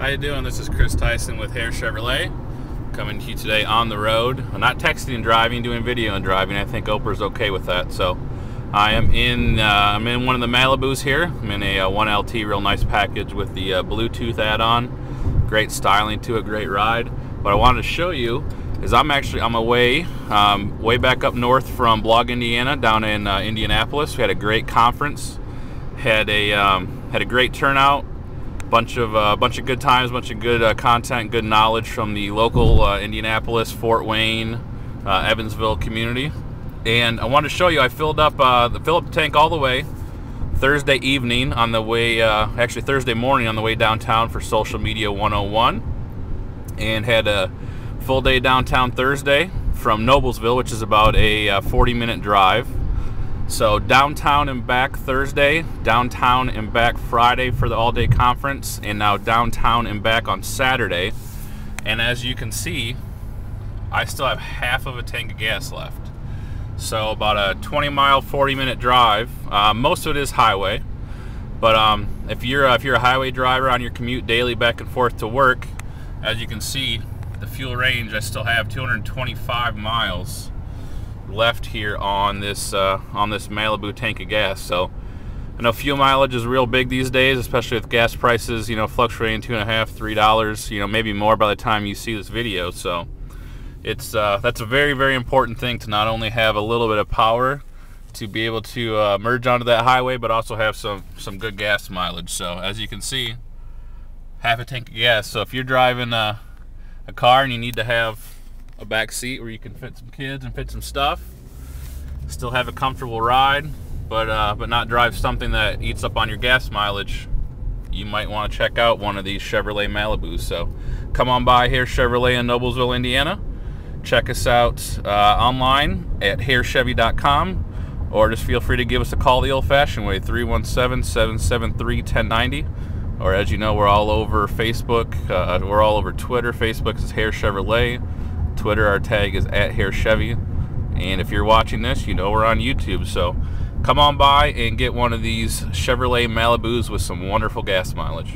How you doing? This is Chris Theisen with Hare Chevrolet, coming to you today on the road. I'm not texting and driving, doing video and driving. I think Oprah's okay with that. So I am in uh, I'm in one of the Malibus here. I'm in a uh, 1LT, real nice package with the uh, Bluetooth add-on. Great styling to it, great ride. What I wanted to show you is I'm actually on my way um, way back up north from Blog, Indiana, down in uh, Indianapolis. We had a great conference, had a um, had a great turnout, bunch of uh, bunch of good times, bunch of good uh, content, good knowledge from the local uh, Indianapolis, Fort Wayne, uh, Evansville community. And I wanted to show you, I filled up uh, the fill up tank all the way Thursday evening on the way, actually Thursday morning on the way downtown for Social Media 101, and had a full day downtown Thursday from Noblesville, which is about a uh, 40 minute drive. So downtown and back Thursday, downtown and back Friday for the all day conference, and now downtown and back on Saturday. And as you can see, I still have half of a tank of gas left. So about a 20 mile, 40 minute drive. Uh, most of it is highway, but um, if you're uh, if you're a highway driver on your commute daily back and forth to work, as you can see, the fuel range, I still have 225 miles left here on this uh, on this Malibu tank of gas. So I know fuel mileage is real big these days, especially with gas prices, you know, fluctuating two and a half, three dollars, you know, maybe more by the time you see this video. So it's uh, that's a very, very important thing to not only have a little bit of power to be able to uh, merge onto that highway, but also have some some good gas mileage. So as you can see, half a tank of gas. So if you're driving uh, a car and you need to have a back seat where you can fit some kids and fit some stuff, still have a comfortable ride, but uh, but not drive something that eats up on your gas mileage, you might want to check out one of these Chevrolet Malibus. So come on by here, Chevrolet in Noblesville, Indiana. Check us out uh, online at harechevy.com or just feel free to give us a call the old-fashioned way, 317-773-1090 or as you know, we're all over Facebook. Uh, we're all over Twitter. Facebook is Hare Chevrolet. Twitter, our tag is at Hare Chevy. And if you're watching this, you know we're on YouTube. So come on by and get one of these Chevrolet Malibus with some wonderful gas mileage.